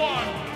one,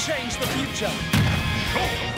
change the future.